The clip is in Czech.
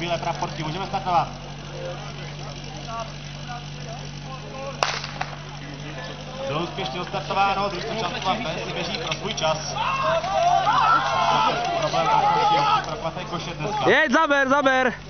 bílé praporky. Můžeme startovat. Bylo úspěšně odstartováno, družstvo Častova si běží pro svůj čas. Problém Kvatej Koše dneska. Jeď, zaber, zaber!